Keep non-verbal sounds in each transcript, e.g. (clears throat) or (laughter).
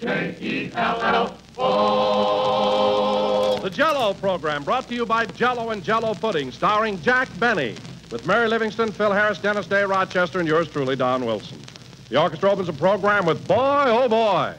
J-E-L-L-O. The Jello program brought to you by Jello and Jello Pudding, starring Jack Benny, with Mary Livingstone, Phil Harris, Dennis Day, Rochester, and yours truly, Don Wilson. The orchestra opens the program with Boy, Oh Boy.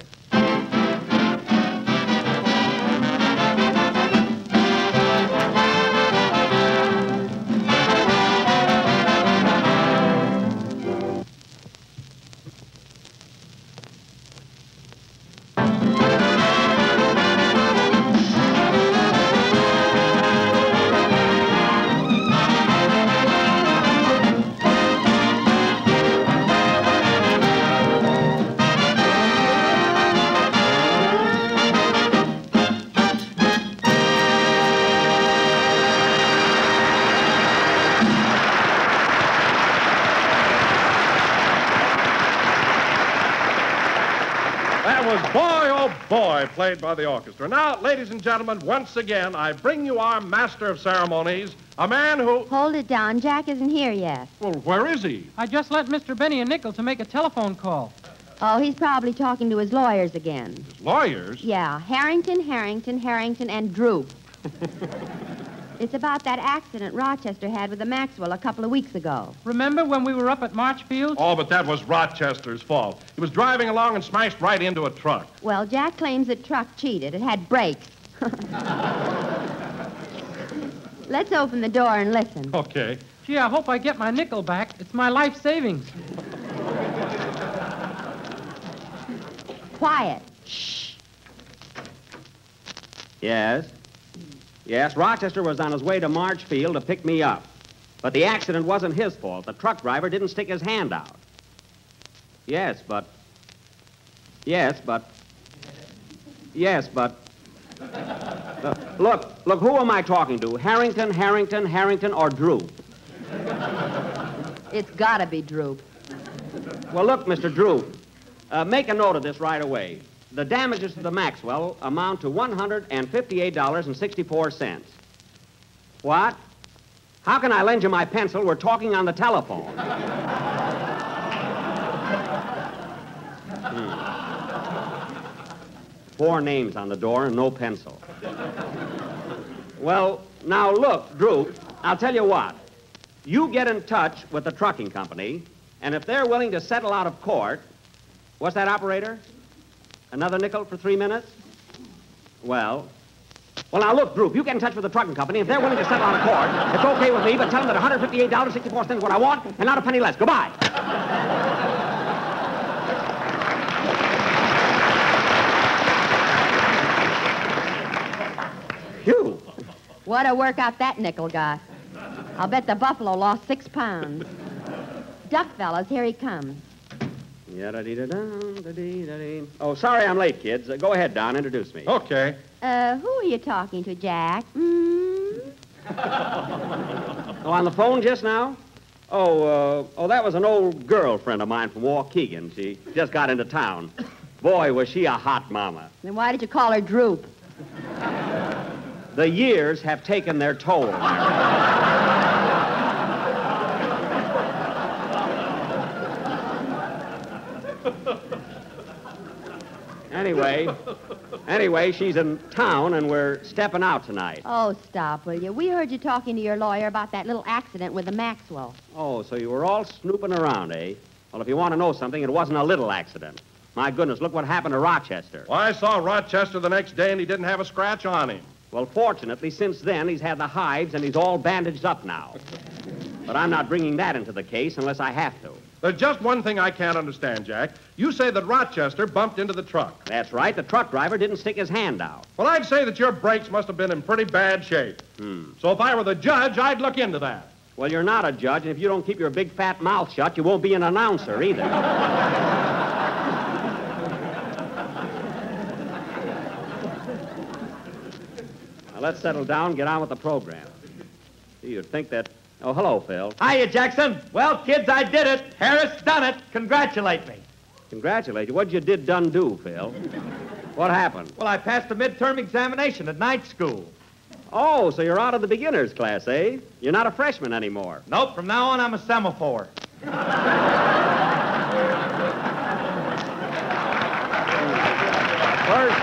Played by the orchestra. Now, ladies and gentlemen, once again, I bring you our master of ceremonies, a man who. Hold it down. Jack isn't here yet. Well, where is he? I just lent Mr. Benny a nickel to make a telephone call. Oh, he's probably talking to his lawyers again. His lawyers. Yeah, Harrington, Harrington, Harrington, and Droop. (laughs) it's about that accident Rochester had with the Maxwell a couple of weeks ago. Remember when we were up at March Field? Oh, but that was Rochester's fault. He was driving along and smashed right into a truck. Well, Jack claims the truck cheated. It had brakes. (laughs) Let's open the door and listen. Okay. Gee, I hope I get my nickel back. It's my life savings. Quiet. Shh. Yes. Yes, Rochester was on his way to March Field to pick me up. But the accident wasn't his fault. The truck driver didn't stick his hand out. Yes, but. Yes, but. Yes, but. (laughs) Uh, look, look, who am I talking to? Harrington, Harrington, Harrington, or Drew? It's gotta be Droop. Well, look, Mr. Drew, uh, make a note of this right away. The damages to the Maxwell amount to $158.64. What? How can I lend you my pencil? We're talking on the telephone. Hmm. Four names on the door and no pencil. Well, now look, Drew, I'll tell you what. You get in touch with the trucking company, and if they're willing to settle out of court, what's that, operator? Another nickel for three minutes? Well, well, now look, Droop, you get in touch with the trucking company. If they're willing to settle on a court, it's okay with me, but tell them that $158.64 is what I want, and not a penny less. Goodbye. Phew. What a workout that nickel got. I'll bet the buffalo lost six pounds. Duck fellas, here he comes. Yada-dee-da-dum, Oh, sorry I'm late, kids. Uh, go ahead, Don. Introduce me. Okay. Uh, who are you talking to, Jack? Mm? (laughs) Oh, on the phone just now? Oh, uh, oh, that was an old girlfriend of mine from Waukegan. She just got into town. Boy, was she a hot mama. Then why did you call her Droop? The years have taken their toll. Anyway, anyway, she's in town and we're stepping out tonight. Oh, stop, will you? We heard you talking to your lawyer about that little accident with the Maxwell. Oh, so you were all snooping around, eh? Well, if you want to know something, it wasn't a little accident. My goodness, look what happened to Rochester. Well, I saw Rochester the next day, and he didn't have a scratch on him. Well, fortunately, since then, he's had the hives and he's all bandaged up now. But I'm not bringing that into the case unless I have to. There's just one thing I can't understand, Jack. You say that Rochester bumped into the truck. That's right. The truck driver didn't stick his hand out. Well, I'd say that your brakes must have been in pretty bad shape. Hmm. So if I were the judge, I'd look into that. Well, you're not a judge, and if you don't keep your big fat mouth shut, you won't be an announcer either. (laughs) now, let's settle down, get on with the program. You'd think that. Oh, hello, Phil. Hiya, Jackson. Well, kids, I did it. Harris done it. Congratulate me. Congratulate you. What'd you did done do, Phil? What happened? Well, I passed the midterm examination at night school. Oh, so you're out of the beginners class, eh? You're not a freshman anymore. Nope, from now on, I'm a semaphore. First,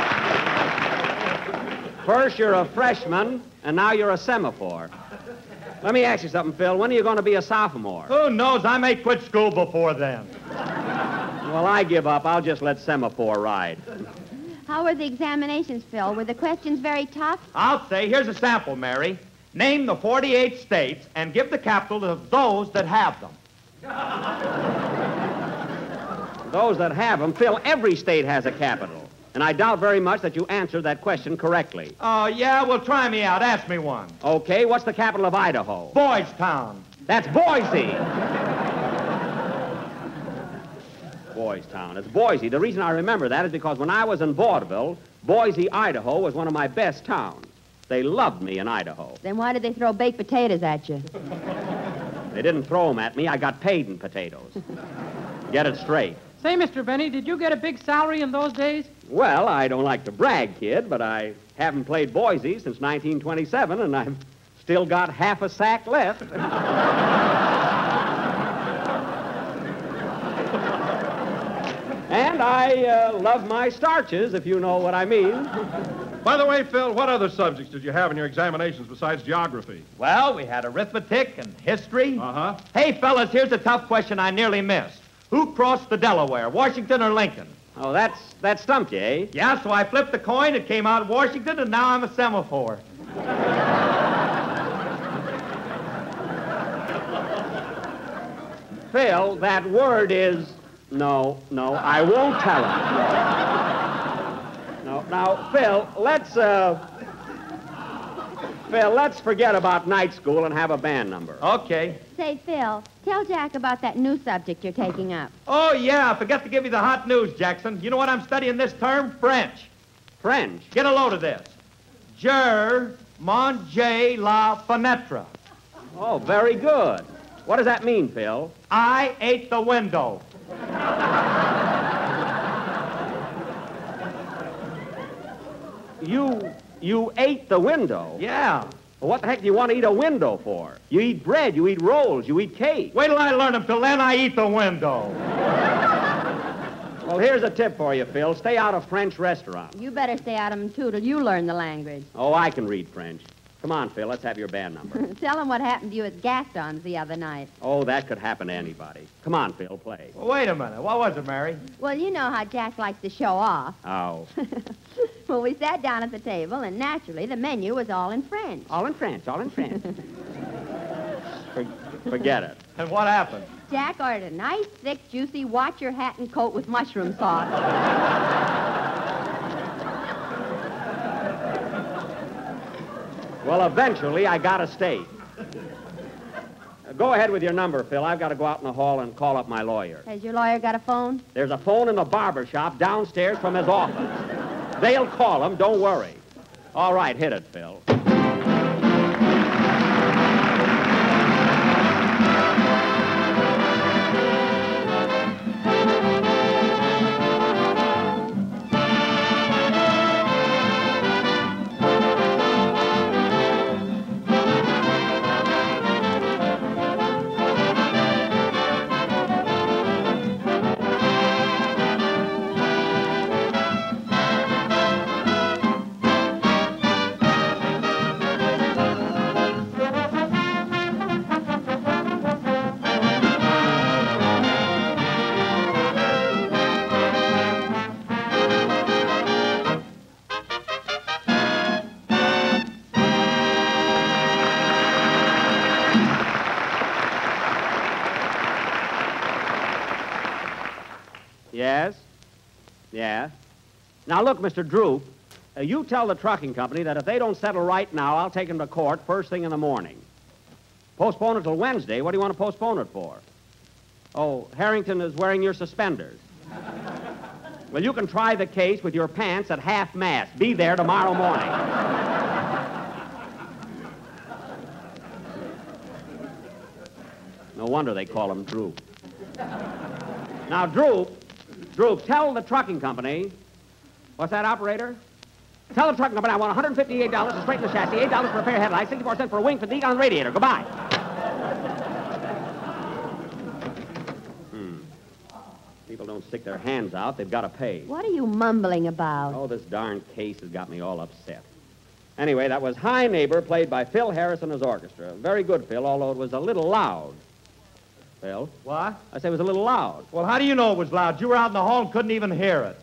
first you're a freshman, and now you're a semaphore. Let me ask you something, Phil. When are you going to be a sophomore? Who knows? I may quit school before then. Well, I give up. I'll just let semaphore ride. How were the examinations, Phil? Were the questions very tough? I'll say, here's a sample, Mary. Name the 48 states and give the capital of those that have them. Those that have them, Phil, every state has a capital. And I doubt very much that you answered that question correctly. Oh, yeah? Well, try me out. Ask me one. Okay, what's the capital of Idaho? Boys Town. That's Boise. Boys Town. It's Boise. The reason I remember that is because when I was in vaudeville, Boise, Idaho was one of my best towns. They loved me in Idaho. Then why did they throw baked potatoes at you? They didn't throw them at me. I got paid in potatoes. Get it straight. Say, Mr. Benny, did you get a big salary in those days? Well, I don't like to brag, kid, but I haven't played Boise since 1927, and I've still got half a sack left. (laughs) and I uh, love my starches, if you know what I mean. By the way, Phil, what other subjects did you have in your examinations besides geography? Well, we had arithmetic and history. Uh-huh. Hey, fellas, here's a tough question I nearly missed. Who crossed the Delaware, Washington or Lincoln? Oh, that's that stumped you, eh? Yeah, so I flipped the coin, it came out of Washington, and now I'm a semaphore. (laughs) Phil, that word is no, no, I won't tell him. No, now, Phil, let's uh Phil, let's forget about night school and have a band number. Okay. Say, Phil, tell Jack about that new subject you're taking up. Oh, yeah, I forgot to give you the hot news, Jackson. You know what I'm studying this term? French. French. Get a load of this. Je mange la fenêtre. Oh, very good. What does that mean, Phil? I ate the window. You you ate the window. Yeah. Well, what the heck do you want to eat a window for? You eat bread, you eat rolls, you eat cake. Wait till I learn them. Till then, I eat the window. (laughs) Well, here's a tip for you, Phil. Stay out of French restaurants. You better stay out of them, too, till you learn the language. Oh, I can read French. Come on, Phil, let's have your band number. (laughs) tell them what happened to you at Gaston's the other night. oh, that could happen to anybody. Come on, Phil, play. Well, wait a minute. What was it, Mary? Well, you know how Jack likes to show off. Oh. (laughs) well, we sat down at the table, and naturally, the menu was all in French. All in French, all in French. (laughs) For, forget it. And what happened? Jack ordered a nice, thick, juicy watch your hat and coat with mushroom sauce. Well, eventually, I got a state. Uh, Go ahead with your number, Phil. I've got to go out in the hall and call up my lawyer. Has your lawyer got a phone? There's a phone in the barber shop downstairs from his office. They'll call him, don't worry. All right, hit it, Phil. Yes? Yeah? Now, look, Mr. Drew, uh, you tell the trucking company that if they don't settle right now, I'll take them to court first thing in the morning. Postpone it till Wednesday. What do you want to postpone it for? Oh, Harrington is wearing your suspenders. (laughs) well, you can try the case with your pants at half mast. Be there tomorrow morning. no wonder they call him Droop. Now, Droop, Droop, tell the trucking company. What's that, operator? Tell the trucking company I want $158 to straighten the chassis, $8 for a repair headlights, 64 cents for a wing fatigue on the radiator. Goodbye. Hmm. People don't stick their hands out. They've got to pay. What are you mumbling about? Oh, this darn case has got me all upset. Anyway, that was Hi, Neighbor, played by Phil Harris and his orchestra. Very good, Phil, although it was a little loud. Phil? What? I say it was a little loud. Well, how do you know it was loud? You were out in the hall and couldn't even hear it.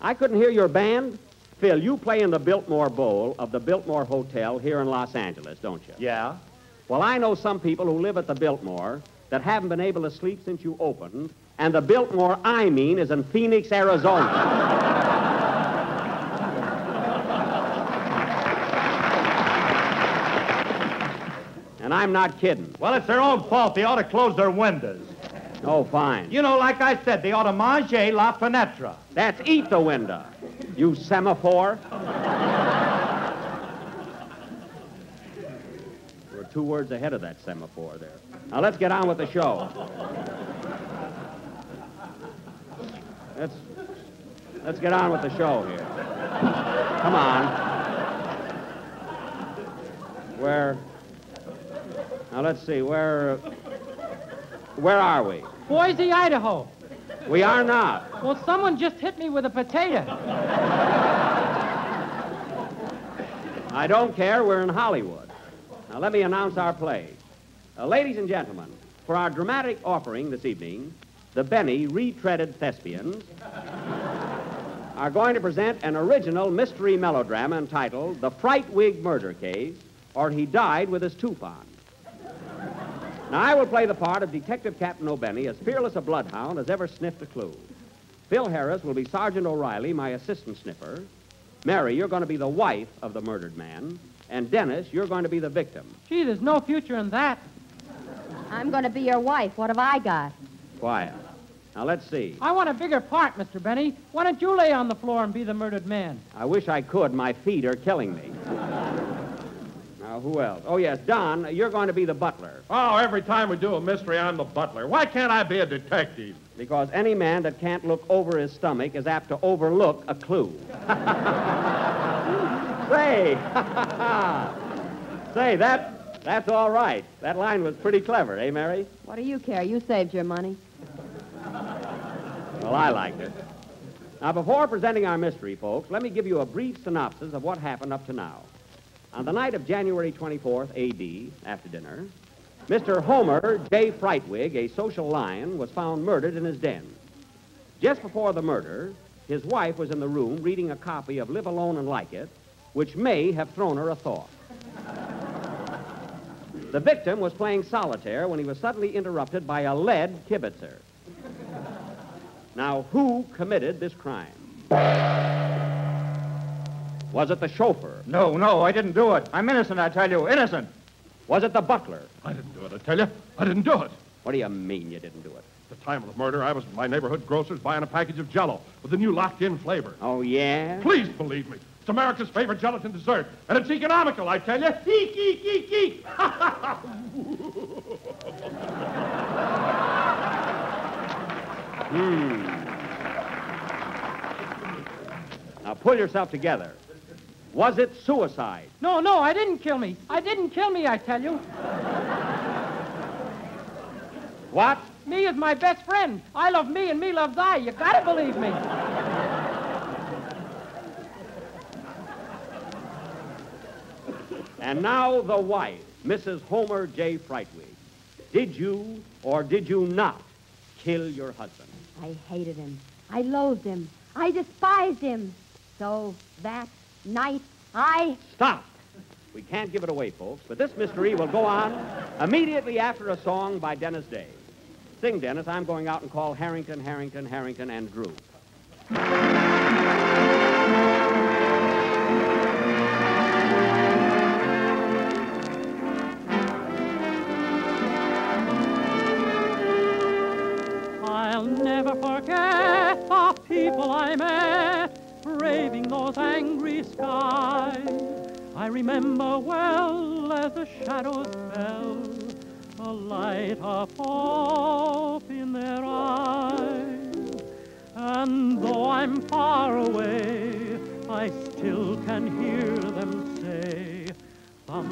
I couldn't hear your band. Phil, you play in the Biltmore Bowl of the Biltmore Hotel here in Los Angeles, don't you? Yeah? Well, I know some people who live at the Biltmore that haven't been able to sleep since you opened, and the Biltmore I mean is in Phoenix, Arizona. (laughs) and I'm not kidding. Well, it's their own fault. They ought to close their windows. Oh, fine. You know, like I said, they ought to manger la fenêtre. That's eat the window, you semaphore. (laughs) We're two words ahead of that semaphore there. Now let's get on with the show. Let's let's get on with the show here. Come on. Where? Now let's see. Where? Where are we? Boise, Idaho. We are not. Well, someone just hit me with a potato. I don't care. We're in Hollywood. Now, let me announce our play. Uh, ladies and gentlemen, for our dramatic offering this evening, the Benny Retreaded Thespians are going to present an original mystery melodrama entitled The Fright Wig Murder Case, or He Died with His Tooth On. Now, I will play the part of Detective Captain O'Benny, as fearless a bloodhound as ever sniffed a clue. Phil Harris will be Sergeant O'Reilly, my assistant sniffer. Mary, you're going to be the wife of the murdered man. And Dennis, you're going to be the victim. Gee, there's no future in that. I'm going to be your wife. What have I got? Quiet. Now, let's see. I want a bigger part, Mr. Benny. Why don't you lay on the floor and be the murdered man? I wish I could. My feet are killing me. Now, who else? Oh, yes, Don, you're going to be the butler. Oh, every time we do a mystery, I'm the butler. Why can't I be a detective? Because any man that can't look over his stomach is apt to overlook a clue. (laughs) Say, (laughs) say, that, that's all right. That line was pretty clever, eh, Mary? What do you care? You saved your money. Well, I liked it. Now, before presenting our mystery, folks, let me give you a brief synopsis of what happened up to now. On the night of January 24th, A.D., after dinner, Mr. Homer J. Frightwig, a social lion, was found murdered in his den. Just before the murder, his wife was in the room reading a copy of Live Alone and Like It, which may have thrown her a thought. The victim was playing solitaire when he was suddenly interrupted by a lead kibitzer. Now, who committed this crime? Was it the chauffeur? No, no, I didn't do it. I'm innocent, I tell you. Innocent. Was it the butler? I didn't do it, I tell you. I didn't do it. What do you mean you didn't do it? At the time of the murder, I was at my neighborhood grocer's buying a package of Jello with the new locked-in flavor. Oh, yeah? Please believe me. It's America's favorite gelatin dessert, and it's economical, I tell you. Eek, eek, eek, eek. Now, pull yourself together. Was it suicide? No, no, I didn't kill me. I didn't kill me, I tell you. What? Me is my best friend. I love me and me loves I. You gotta believe me. And now the wife, Mrs. Homer J. Frightwig. Did you or did you not kill your husband? I hated him. I loathed him. I despised him. So that night, I. Stop! We can't give it away, folks, but this mystery will go on immediately after a song by Dennis Day. Sing, Dennis. I'm going out and call Harrington, Harrington, Harrington, and Drew. I'll never forget the people I met braving those angry skies. I remember well as the shadows fell, the light hope in their eyes. And though I'm far away, I still can hear them say, Thump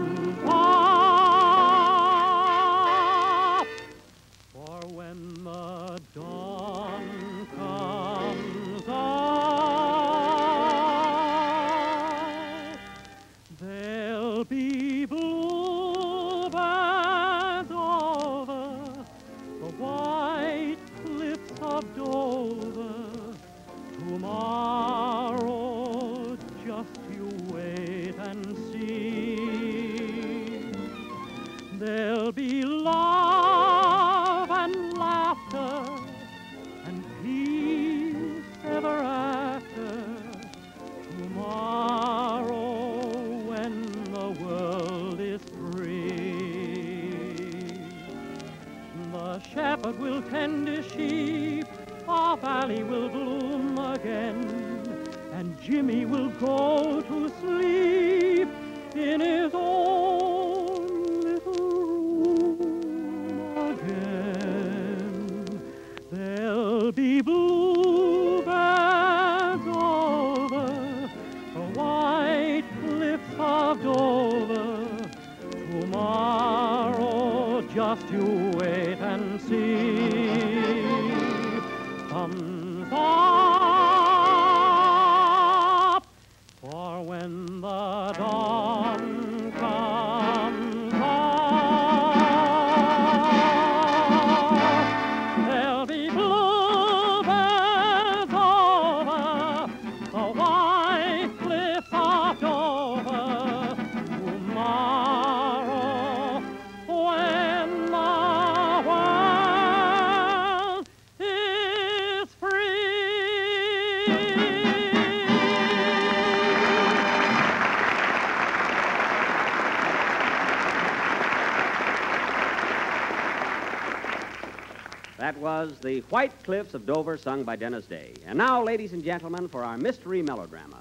White Cliffs of Dover, sung by Dennis Day. And now, ladies and gentlemen, for our mystery melodrama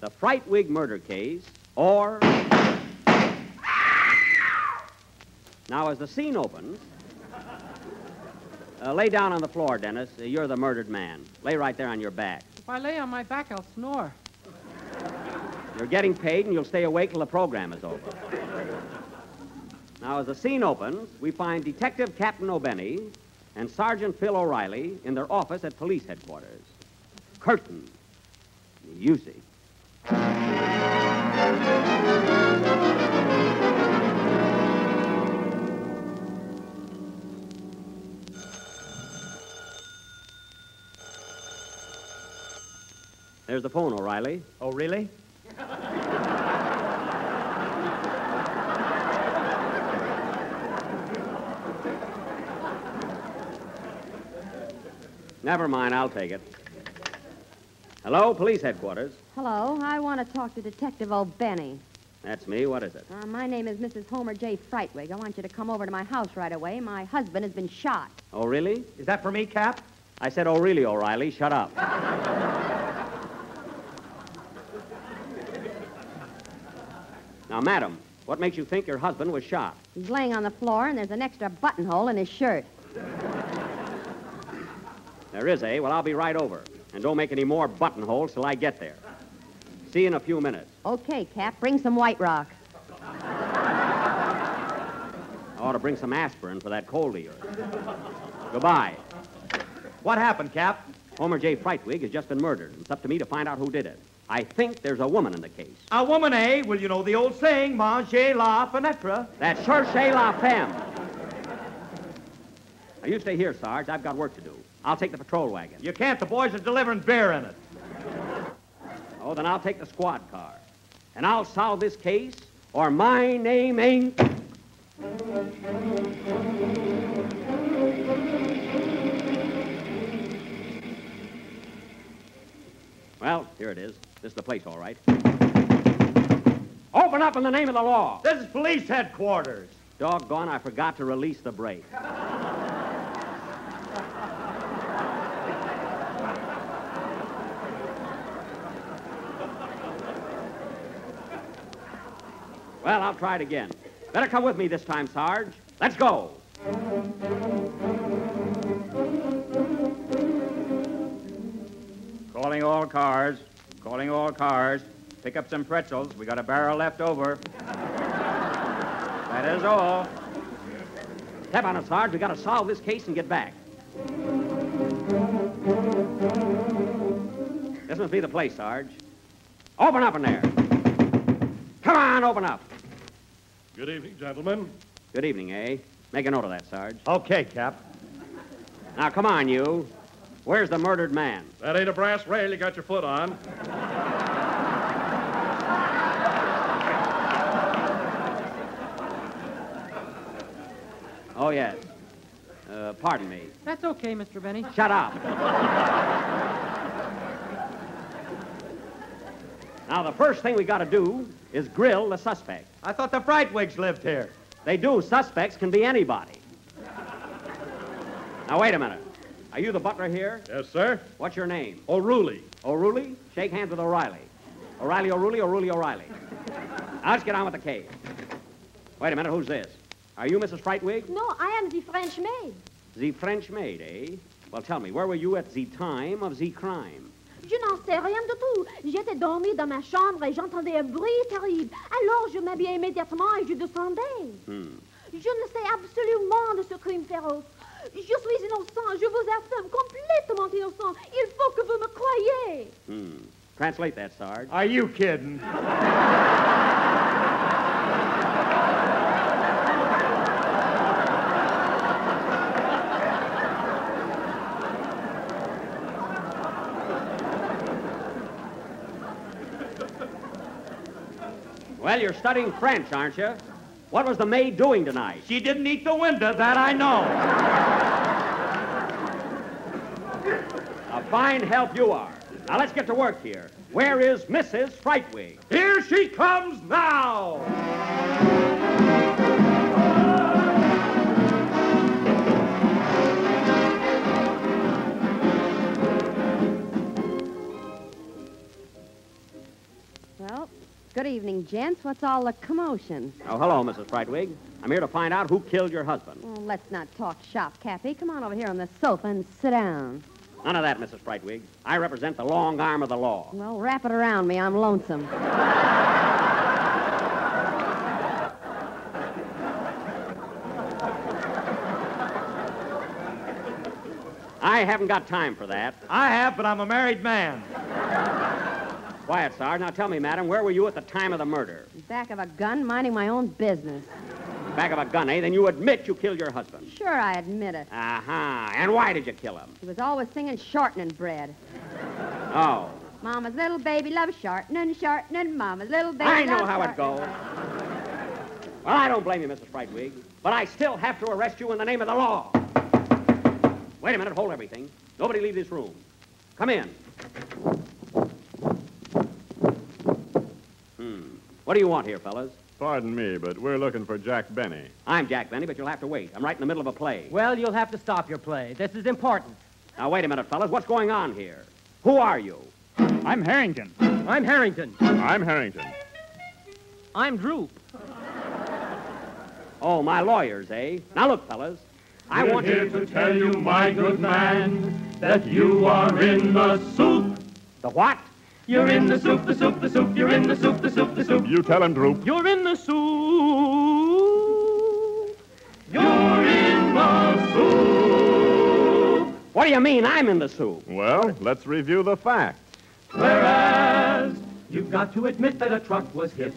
The Frightwig Murder Case, or. Now, as the scene opens, uh, lay down on the floor, Dennis. Uh, you're the murdered man. Lay right there on your back. If I lay on my back, I'll snore. You're getting paid, and you'll stay awake till the program is over. Now, as the scene opens, we find Detective Captain O'Benny and Sergeant Phil O'Reilly in their office at police headquarters. Curtain. Music. There's the phone, O'Reilly. Oh, really? (laughs) Never mind, I'll take it. Hello, police headquarters. Hello, I want to talk to Detective O'Benny. That's me. What is it? Uh, my name is Mrs. Homer J. Frightwig. I want you to come over to my house right away. My husband has been shot. Oh, really? Is that for me, Cap? I said, oh, really, O'Reilly. Shut up. now, madam, what makes you think your husband was shot? He's laying on the floor, and there's an extra buttonhole in his shirt. There is, eh? Well, I'll be right over. And don't make any more buttonholes till I get there. See you in a few minutes. Okay, Cap, bring some White Rock. I ought to bring some aspirin for that cold of yours. Goodbye. What happened, Cap? Homer J. Frightwig has just been murdered. It's up to me to find out who did it. I think there's a woman in the case. A woman, eh? Well, you know the old saying, manger la fenêtre. That's cherchez la femme. Now, you stay here, Sarge. I've got work to do. I'll take the patrol wagon. You can't. The boys are delivering beer in it. Oh, then I'll take the squad car. And I'll solve this case, or my name ain't. Well, here it is. This is the place, all right. Open up in the name of the law. This is police headquarters. Doggone, I forgot to release the brake. Well, I'll try it again. Better come with me this time, Sarge. Let's go. Calling all cars. Calling all cars. Pick up some pretzels. We got a barrel left over. that is all. Step on it, Sarge. We gotta solve this case and get back. This must be the place, Sarge. Open up in there. Come on, open up. Good evening, gentlemen. Good evening, eh? Make a note of that, Sarge. Okay, Cap. Now, come on, you. Where's the murdered man? That ain't a brass rail you got your foot on. Oh, yes. Uh, pardon me. That's okay, Mr. Benny. Shut up. Now, the first thing we got to do is grill the suspect. I thought the Frightwigs lived here. They do. Suspects can be anybody. Now, wait a minute. Are you the butler here? Yes, sir. What's your name? O'Rooley. O'Rooley? Shake hands with O'Reilly. O'Reilly, O'Rooley, O'Rooley, O'Reilly. Now, let's get on with the case. Wait a minute, who's this? Are you Mrs. Frightwig? No, I am the French maid. The French maid, eh? Well, tell me, where were you at the time of the crime? Je n'en sais rien du tout. J'étais dormi dans ma chambre et j'entendais un bruit terrible. Alors je m'habillai immédiatement et je descendais. Hmm. Je ne sais absolument de ce crime féroce. Je suis innocent, je vous affirme, complètement innocent. Il faut que vous me croyiez. Hmm. Translate that, Sarge. Are you kidding? (laughs) Well, you're studying French, aren't you? What was the maid doing tonight? She didn't eat the window, that I know. A fine help you are. Now, let's get to work here. Where is Mrs. Frightwig? Here she comes now. Good evening, gents. What's all the commotion? Oh, hello, Mrs. Frightwig. I'm here to find out who killed your husband. Well, let's not talk shop, Cappy. Come on over here on the sofa and sit down. None of that, Mrs. Frightwig. I represent the long arm of the law. Well, wrap it around me. I'm lonesome. I haven't got time for that. I have, but I'm a married man. Quiet, Sarge. Now tell me, madam, where were you at the time of the murder? Back of a gun, minding my own business. Back of a gun, eh? Then you admit you killed your husband. Sure, I admit it. Uh-huh. And why did you kill him? He was always singing shortening bread. Oh. Mama's little baby loves shortening, shortening. Mama's little baby I know how it goes. Well, I don't blame you, Mrs. Frightwig, but I still have to arrest you in the name of the law. Wait a minute, hold everything. Nobody leave this room. Come in. What do you want here, fellas? Pardon me, but we're looking for Jack Benny. I'm Jack Benny, but you'll have to wait. I'm right in the middle of a play. Well, you'll have to stop your play. This is important. Now, wait a minute, fellas. What's going on here? Who are you? I'm Harrington. I'm Harrington. I'm Harrington. I'm Droop. Oh, my lawyers, eh? Now, look, fellas. I want you to tell you, my good man, that you are in the soup. The what? You're in the soup, the soup, the soup. You're in the soup, the soup, the soup. You tell him, Droop. You're in the soup. You're in the soup. What do you mean I'm in the soup? Well, let's review the facts. Whereas you've got to admit that a truck was hit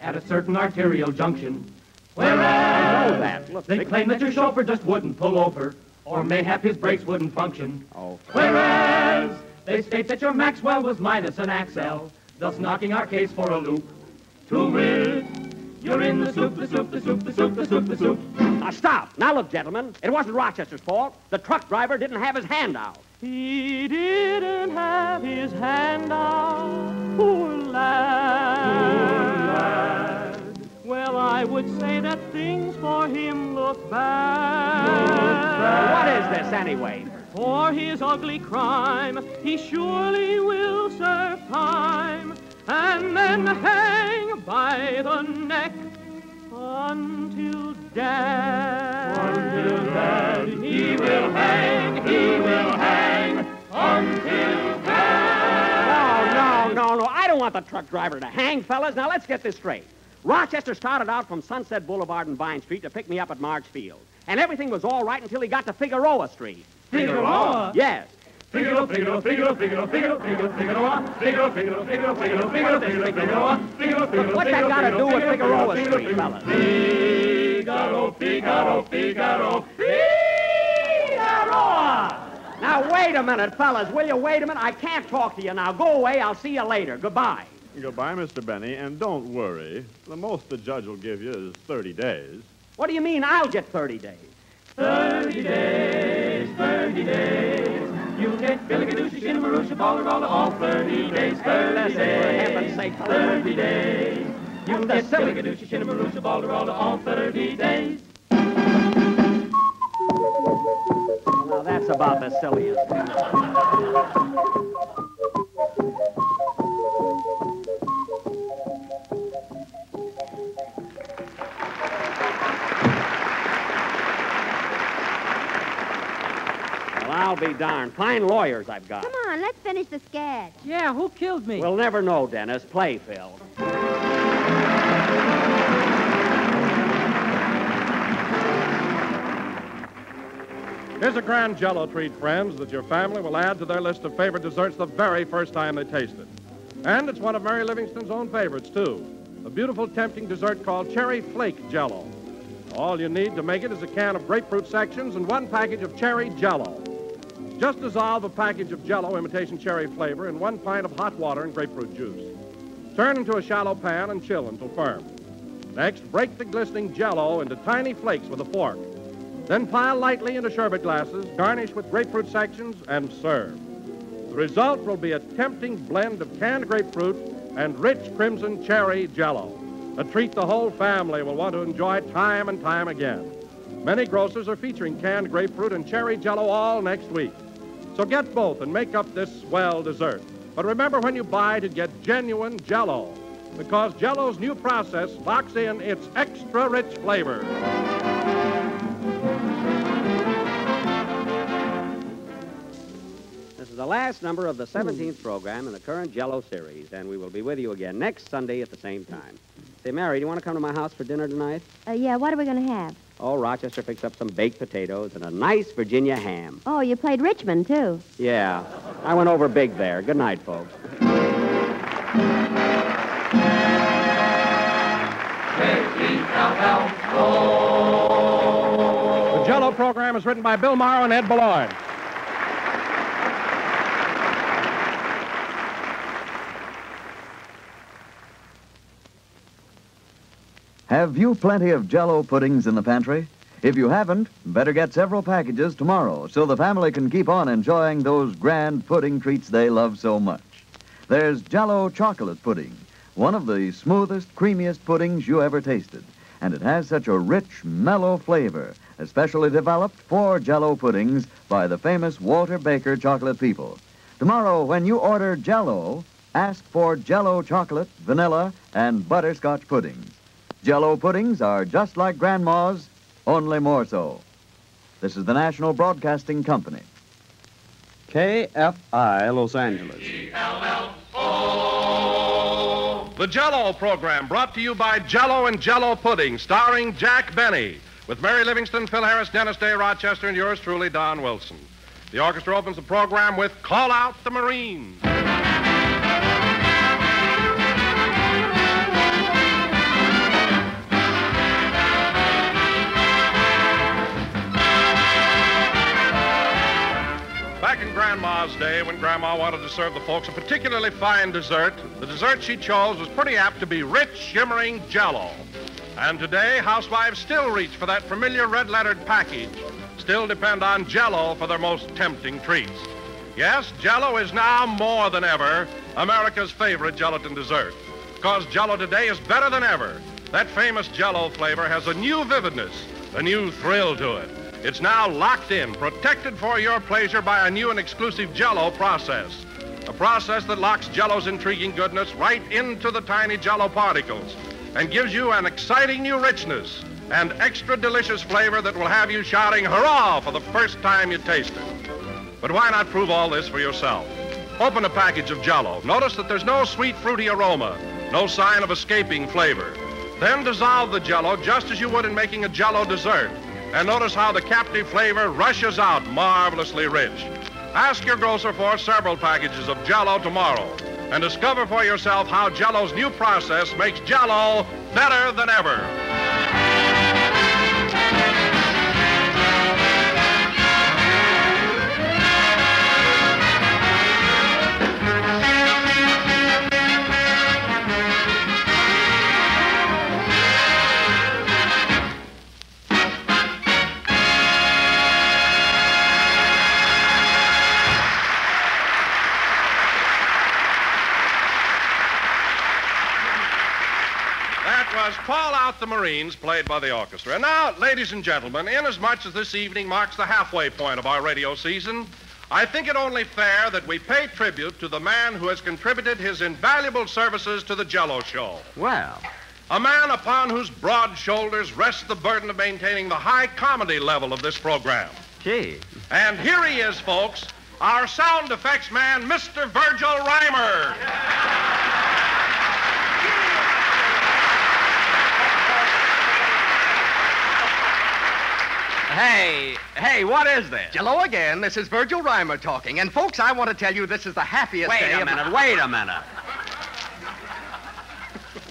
at a certain arterial junction. Whereas I know that. Look, they they- claim that your chauffeur just wouldn't pull over, or mayhap his brakes wouldn't function. Oh. Whereas they state that your Maxwell was minus an axle, thus knocking our case for a loop. To wit, you're in the soup, the soup, the soup, the soup, the soup, the soup. Now, stop. Now, look, gentlemen. It wasn't Rochester's fault. The truck driver didn't have his hand out. He didn't have his hand out, poor lad. Well, I would say that things for him look bad. What is this, anyway? For his ugly crime, he surely will serve time, and then hang by the neck until death. Until death, he will hang, he will hang until death. No, no, no, no. I don't want the truck driver to hang, fellas. Now, let's get this straight. Rochester started out from Sunset Boulevard and Vine Street to pick me up at March Field. And everything was all right until he got to Figueroa Street. Figueroa? Yes. Figaro, Figaro, Figaro, Figaro, Figaro, Figaro, Figueroa, Figaro, Figaro, Figaro, Figaro, Figaro, Figaro, Figueroa, Figaro, Figaro, What's that got to do with Figueroa Street, fellas? Figaro, Figaro, Figaro, Figueroa! Now, wait a minute, fellas. Will you wait a minute? I can't talk to you now. Go away. I'll see you later. Goodbye. Goodbye, Mr. Benny, and don't worry. The most the judge will give you is 30 days. What do you mean I'll get 30 days? Thirty days, thirty days. You'll get Billigadoosh, Shinnamaroosh, Baller, Roller, all thirty days, thirty Listen, for heaven's days. sake, fellas. Thirty days. You'll What's the get silly- Billigadoosh, Shinnamaroosh, Baller, Roller, all thirty days. Now, that's about the silliest. Be darned. Fine lawyers I've got. Come on, let's finish the sketch. Yeah, who killed me? We'll never know, Dennis. Play, Phil. Here's a grand jello treat, friends, that your family will add to their list of favorite desserts the very first time they taste it. And it's one of Mary Livingstone's own favorites, too. A beautiful, tempting dessert called Cherry Flake Jello. All you need to make it is a can of grapefruit sections and one package of cherry jello. Just dissolve a package of jello imitation cherry flavor in one pint of hot water and grapefruit juice. Turn into a shallow pan and chill until firm. Next, break the glistening jello into tiny flakes with a fork. Then pile lightly into sherbet glasses, garnish with grapefruit sections, and serve. The result will be a tempting blend of canned grapefruit and rich crimson cherry jello. A treat the whole family will want to enjoy time and time again. Many grocers are featuring canned grapefruit and cherry jello all next week. So get both and make up this swell dessert. But remember when you buy to get genuine jello, because jello's new process locks in its extra rich flavor. This is the last number of the 17th program in the current Jello series, and we will be with you again next Sunday at the same time. Say, Mary, do you want to come to my house for dinner tonight? Uh, yeah, what are we going to have? Oh, Rochester fixed up some baked potatoes and a nice Virginia ham. Oh, you played Richmond, too. Yeah, I went over big there. Good night, folks. The Jello program is written by Bill Morrow and Ed Beloin. Have you plenty of jello puddings in the pantry? If you haven't, better get several packages tomorrow so the family can keep on enjoying those grand pudding treats they love so much. There's Jello chocolate pudding, one of the smoothest, creamiest puddings you ever tasted. And it has such a rich, mellow flavor, especially developed for Jello puddings by the famous Walter Baker chocolate people. Tomorrow, when you order Jello, ask for Jello chocolate, vanilla, and butterscotch puddings. Jello puddings are just like Grandma's, only more so. This is the National Broadcasting Company. KFI Los Angeles. The Jello program brought to you by Jello and Jello Pudding, starring Jack Benny, with Mary Livingstone, Phil Harris, Dennis Day, Rochester, and yours truly, Don Wilson. The orchestra opens the program with Call Out the Marines. Grandma's day, when Grandma wanted to serve the folks a particularly fine dessert, the dessert she chose was pretty apt to be rich, shimmering jello. And today, housewives still reach for that familiar red lettered package, still depend on jello for their most tempting treats. Yes, jello is now more than ever America's favorite gelatin dessert. Because jello today is better than ever. That famous jello flavor has a new vividness, a new thrill to it. It's now locked in, protected for your pleasure by a new and exclusive jello process. A process that locks jello's intriguing goodness right into the tiny jello particles and gives you an exciting new richness and extra delicious flavor that will have you shouting hurrah for the first time you taste it. But why not prove all this for yourself? Open a package of jello. Notice that there's no sweet fruity aroma, no sign of escaping flavor. Then dissolve the jello just as you would in making a jello dessert. And notice how the captive flavor rushes out marvelously rich. Ask your grocer for several packages of jello tomorrow and discover for yourself how jello's new process makes jello better than ever. Call Out the Marines, played by the orchestra. And now, ladies and gentlemen, inasmuch as this evening marks the halfway point of our radio season, I think it only fair that we pay tribute to the man who has contributed his invaluable services to the Jello Show. Well, A man upon whose broad shoulders rests the burden of maintaining the high comedy level of this program. gee. And here he is, folks, our sound effects man, Mr. Virgil Reimer. Hey, hey, what is this? Hello again. This is Virgil Reimer talking. And, folks, I want to tell you this is the happiest Wait day a of my- minute, wait a minute.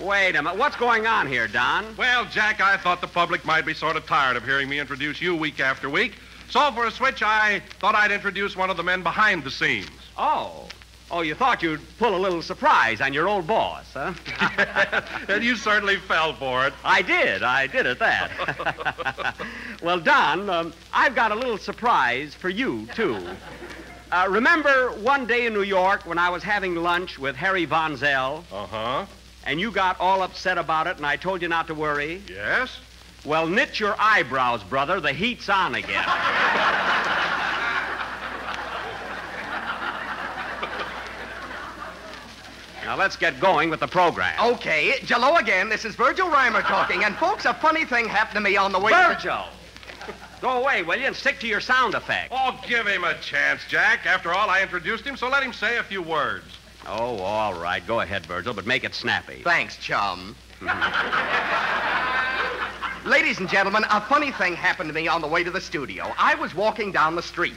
Wait a minute. What's going on here, Don? Well, Jack, I thought the public might be sort of tired of hearing me introduce you week after week. So, for a switch, I thought I'd introduce one of the men behind the scenes. Oh. Oh, you thought you'd pull a little surprise on your old boss, huh? (laughs) and you certainly fell for it. I did. I did at that. (laughs) well, Don, um, I've got a little surprise for you, too. Uh, remember one day in New York when I was having lunch with Harry Von Zell? Uh huh. And you got all upset about it, and I told you not to worry? Yes? Well, knit your eyebrows, brother. The heat's on again. (laughs) now, let's get going with the program. Okay, Jello again. This is Virgil Reimer talking. And, folks, a funny thing happened to me on the way. To... Virgil! Go away, will you, and stick to your sound effect. Oh, give him a chance, Jack. After all, I introduced him, so let him say a few words. Oh, all right. Go ahead, Virgil, but make it snappy. Thanks, chum. Ladies and gentlemen, a funny thing happened to me on the way to the studio. I was walking down the street.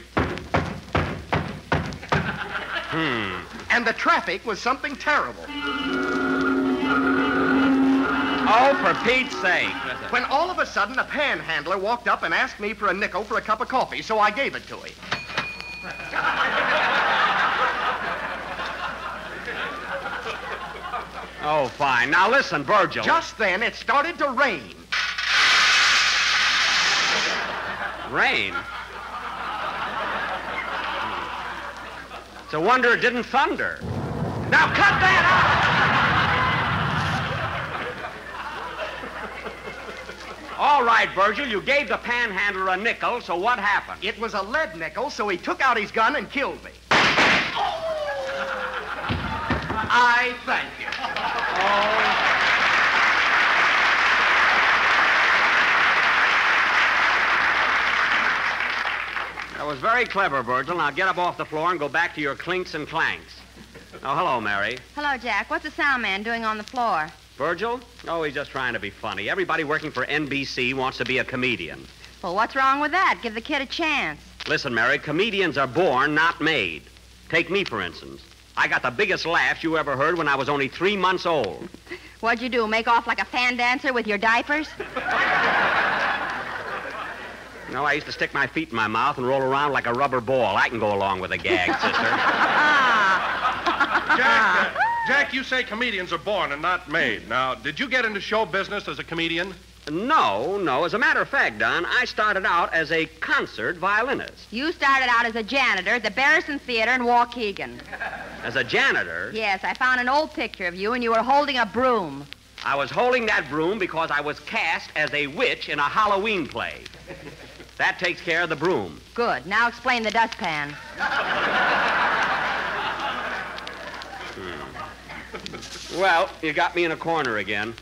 Hmm. And the traffic was something terrible. Oh, for Pete's sake. When all of a sudden a panhandler walked up and asked me for a nickel for a cup of coffee, so I gave it to him. (laughs) Oh, fine. Now listen, Virgil. Just then, it started to rain. Rain. It's a wonder it didn't thunder. Now cut that out! All right, Virgil, you gave the panhandler a nickel, so what happened? It was a lead nickel, so he took out his gun and killed me. I thank you. That was very clever, Virgil. Now get up off the floor and go back to your clinks and clanks. Oh, hello, Mary. Hello, Jack. What's the sound man doing on the floor? Virgil? Oh, he's just trying to be funny. Everybody working for NBC wants to be a comedian. Well, what's wrong with that? Give the kid a chance. Listen, Mary, comedians are born, not made. Take me, for instance. I got the biggest laughs you ever heard when I was only three months old. (laughs) What'd you do? Make off like a fan dancer with your diapers? (laughs) You know, I used to stick my feet in my mouth and roll around like a rubber ball. I can go along with a gag, (laughs) sister. Jack, uh, Jack, you say comedians are born and not made. Now, did you get into show business as a comedian? No, no. As a matter of fact, Don, I started out as a concert violinist. You started out as a janitor at the Barrison Theater in Waukegan. As a janitor, Yes, I found an old picture of you, and you were holding a broom. I was holding that broom because I was cast as a witch in a Halloween play. That takes care of the broom. Good. Now explain the dustpan. Hmm. Well, you got me in a corner again.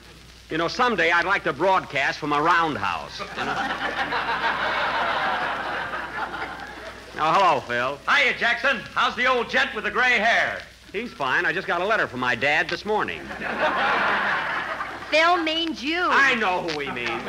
You know, someday I'd like to broadcast from a roundhouse. You know? oh, hello, Phil. Hiya, Jackson. How's the old gent with the gray hair? He's fine. I just got a letter from my dad this morning. Phil means you. I know who he means.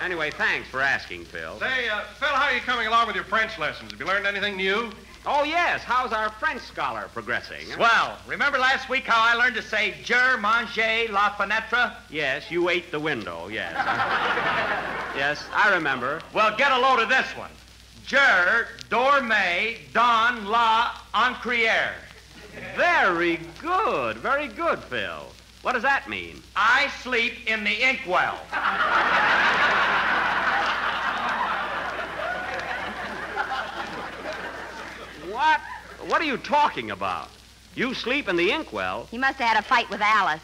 Anyway, thanks for asking, Phil. Say, uh, Phil, how are you coming along with your French lessons? Have you learned anything new? Oh, yes. How's our French scholar progressing? Well, remember last week how I learned to say je mange la fenêtre? Yes, you ate the window, yes. (laughs) yes, I remember. Well, get a load of this one. Je dormais dans la encrière. Very good. Very good, Phil. What does that mean? I sleep in the inkwell. What? What are you talking about? You sleep in the inkwell? He must have had a fight with Alice.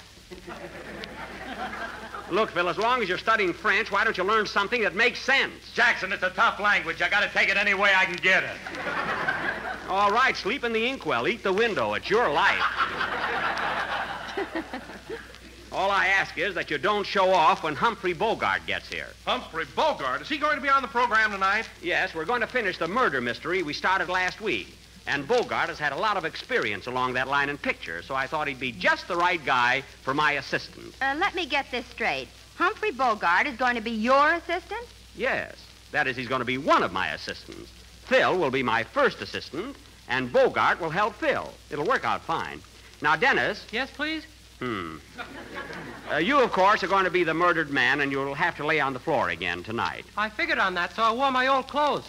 Look, Phil, as long as you're studying French, why don't you learn something that makes sense? Jackson, it's a tough language. I gotta take it any way I can get it. All right, sleep in the inkwell, eat the window. It's your life. (laughs) All I ask is that you don't show off when Humphrey Bogart gets here. Humphrey Bogart. Is he going to be on the program tonight? Yes, we're going to finish the murder mystery we started last week. And Bogart has had a lot of experience along that line in pictures, so I thought he'd be just the right guy for my assistant. Uh, let me get this straight. Humphrey Bogart is going to be your assistant? Yes, that is, he's going to be one of my assistants. Phil will be my first assistant, and Bogart will help Phil. It'll work out fine. Now, Dennis. Yes, please? Hmm. Uh, you, of course, are going to be the murdered man, and you'll have to lay on the floor again tonight. I figured on that, so I wore my old clothes.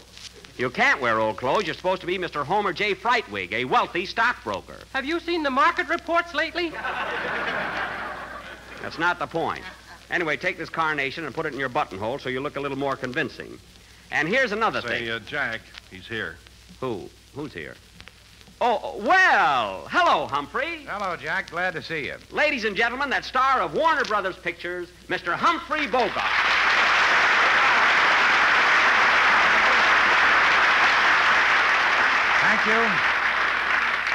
You can't wear old clothes. You're supposed to be Mr. Homer J. Frightwig, a wealthy stockbroker. Have you seen the market reports lately? That's not the point. Anyway, take this carnation and put it in your buttonhole so you look a little more convincing. And here's another Say, thing. uh, Jack, he's here. Who? Who's here? Oh, well, hello, Humphrey. Hello, Jack. Glad to see you. Ladies and gentlemen, that star of Warner Brothers Pictures, Mr. Humphrey Bogart. Thank you.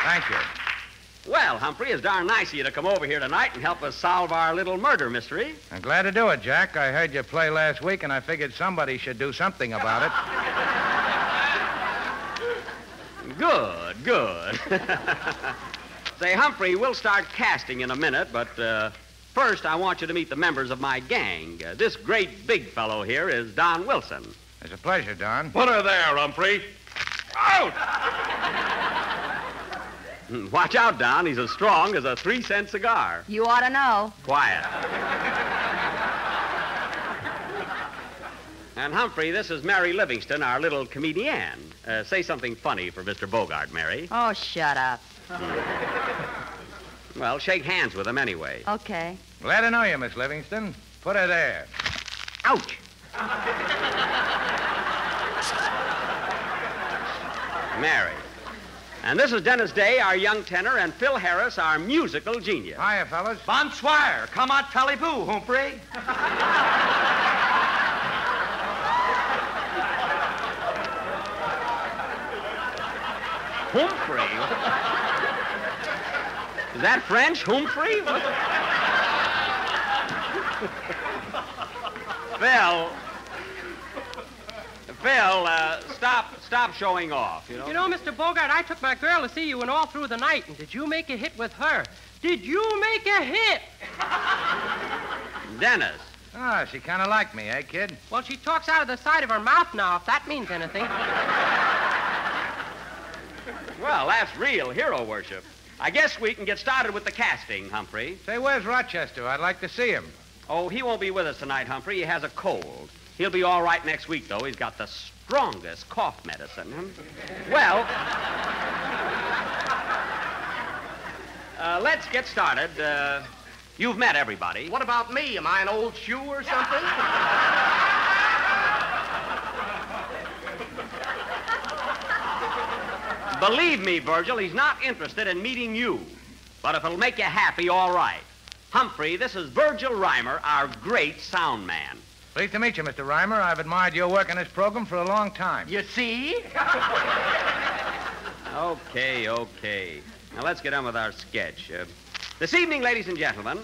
Thank you. Well, Humphrey, it's darn nice of you to come over here tonight and help us solve our little murder mystery. I'm glad to do it, Jack. I heard you play last week, and I figured somebody should do something about it. (laughs) Good, good. (laughs) Say, Humphrey, we'll start casting in a minute, but uh, first I want you to meet the members of my gang. Uh, this great big fellow here is Don Wilson. It's a pleasure, Don. Put her there, Humphrey. Out! Hmm, Watch out, Don. He's as strong as a three cent cigar. You ought to know. Quiet. And Humphrey, this is Mary Livingstone, our little comedienne. Uh, say something funny for Mr. Bogart, Mary. Oh, shut up. (laughs) Well, shake hands with him anyway. Okay. Glad to know you, Miss Livingstone. Put her there. Ouch! Mary. And this is Dennis Day, our young tenor, and Phil Harris, our musical genius. Hiya, fellas. Bonsoir. Come on, Talibou, Humphrey. (laughs) Humphrey? Is that French, Humphrey? Phil. Phil, uh, stop, stop showing off. You know. You know, Mr. Bogart, I took my girl to see you and all through the night, and did you make a hit with her? Did you make a hit? Dennis. Ah, she kind of liked me, eh, kid? Well, she talks out of the side of her mouth now, if that means anything. Well, that's real hero worship. I guess we can get started with the casting, Humphrey. Say, where's Rochester? I'd like to see him. Oh, he won't be with us tonight, Humphrey. He has a cold. He'll be all right next week, though. He's got the strongest cough medicine. Hmm? Well, uh, let's get started. Uh, you've met everybody. What about me? Am I an old shoe or something? Believe me, Virgil, he's not interested in meeting you. But if it'll make you happy, all right. Humphrey, this is Virgil Reimer, our great sound man. Pleased to meet you, Mr. Reimer. I've admired your work on this program for a long time. You see? Okay, okay. Now let's get on with our sketch. Uh, this evening, ladies and gentlemen,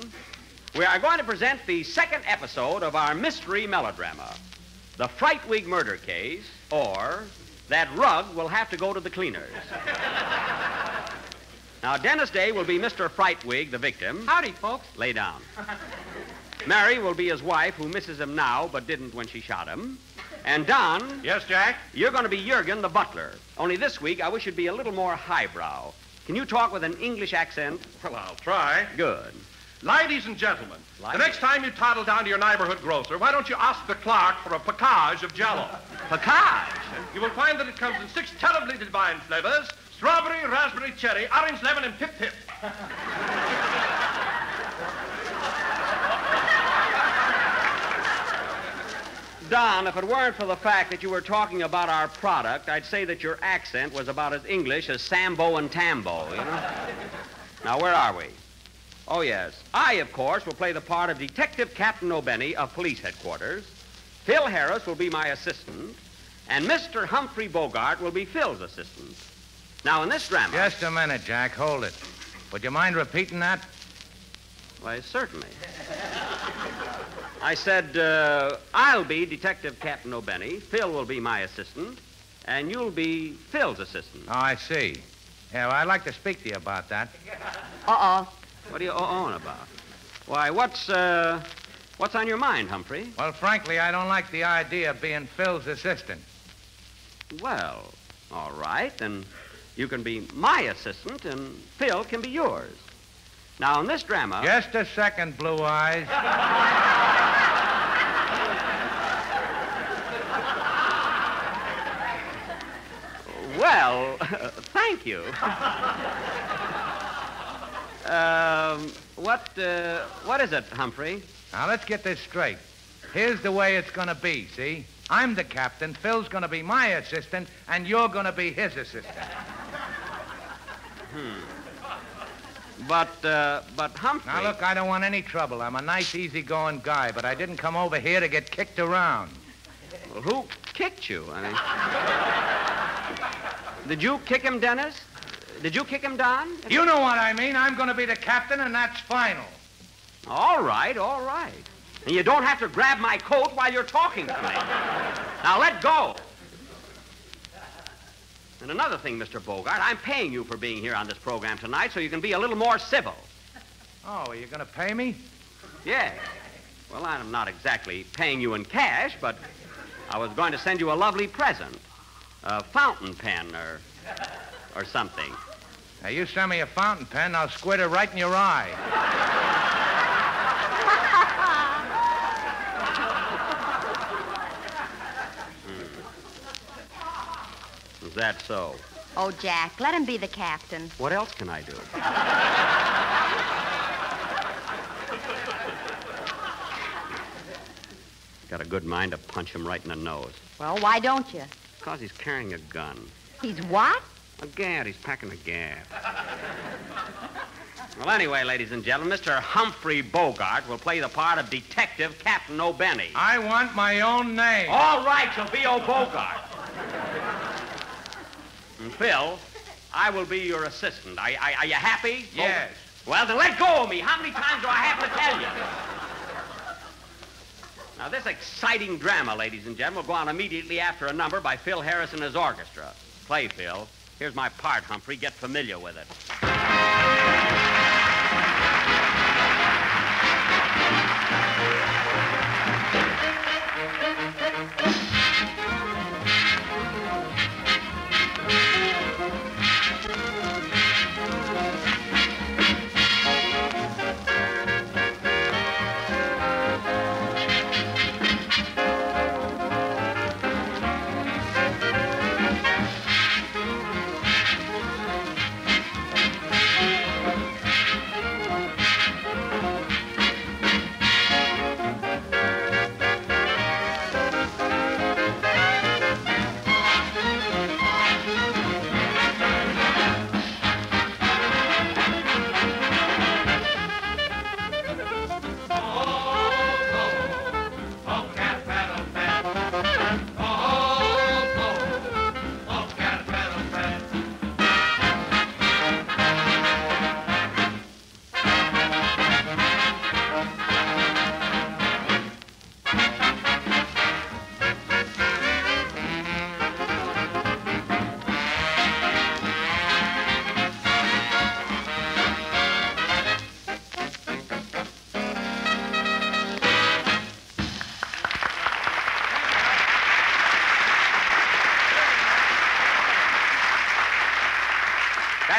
we are going to present the second episode of our mystery melodrama, The Frightwig Murder Case, or That Rug Will Have to Go to the Cleaners. now, Dennis Day will be Mr. Frightwig, the victim. Howdy, folks. Lay down. Mary will be his wife, who misses him now but didn't when she shot him. And Don. Yes, Jack? You're going to be Jurgen, the butler. Only this week, I wish you'd be a little more highbrow. Can you talk with an English accent? Well, I'll try. Good. Ladies and gentlemen, Ladies. the next time you toddle down to your neighborhood grocer, why don't you ask the clerk for a package of Jello? (laughs) Package? You will find that it comes in six terribly divine flavors: strawberry, raspberry, cherry, orange, lemon, and pip pip. (laughs) Don, if it weren't for the fact that you were talking about our product, I'd say that your accent was about as English as Sambo and Tambo, you know? now, where are we? Oh, yes. I, of course, will play the part of Detective Captain O'Benny of Police Headquarters. Phil Harris will be my assistant, and Mr. Humphrey Bogart will be Phil's assistant. Now, in this drama. Just a minute, Jack. Hold it. Would you mind repeating that? Why, certainly. I said, uh, I'll be Detective Captain O'Benny, Phil will be my assistant, and you'll be Phil's assistant. Oh, I see. Yeah, well, I'd like to speak to you about that. Uh-oh. What are you on about? Why, what's, uh, what's on your mind, Humphrey? Well, frankly, I don't like the idea of being Phil's assistant. Well, all right, then you can be my assistant, and Phil can be yours. Now, in this drama. Just a second, Blue Eyes. (laughs) Well, (laughs) thank you. (laughs) um, what, uh, what is it, Humphrey? Now, let's get this straight. Here's the way it's going to be, see? I'm the captain, Phil's going to be my assistant, and you're going to be his assistant. Hmm. But, uh, but Humphrey. Now, look, I don't want any trouble. I'm a nice, easygoing guy, but I didn't come over here to get kicked around. Well, who kicked you? I mean, (laughs) did you kick him, Dennis? Did you kick him, Don? You know what I mean. I'm going to be the captain, and that's final. All right, all right. And you don't have to grab my coat while you're talking to me. Now let go. And another thing, Mr. Bogart, I'm paying you for being here on this program tonight so you can be a little more civil. Oh, are you going to pay me? Yeah. Well, I'm not exactly paying you in cash, but I was going to send you a lovely present. A fountain pen or or something. Now, you send me a fountain pen, I'll squirt it right in your eye. Hmm. Is that so? Oh, Jack, let him be the captain. What else can I do? Got a good mind to punch him right in the nose. Well, why don't you? Because he's carrying a gun. He's what? A gad. He's packing a gad. well, anyway, ladies and gentlemen, Mr. Humphrey Bogart will play the part of Detective Captain O'Benny. I want my own name. All right, you'll be O'Bogart. and Phil, I will be your assistant. Are, are, are you happy? Yes. Well, then let go of me. How many times do I have to tell you? Now, this exciting drama, ladies and gentlemen, will go on immediately after a number by Phil Harris and his orchestra. Play, Phil. Here's my part, Humphrey. Get familiar with it.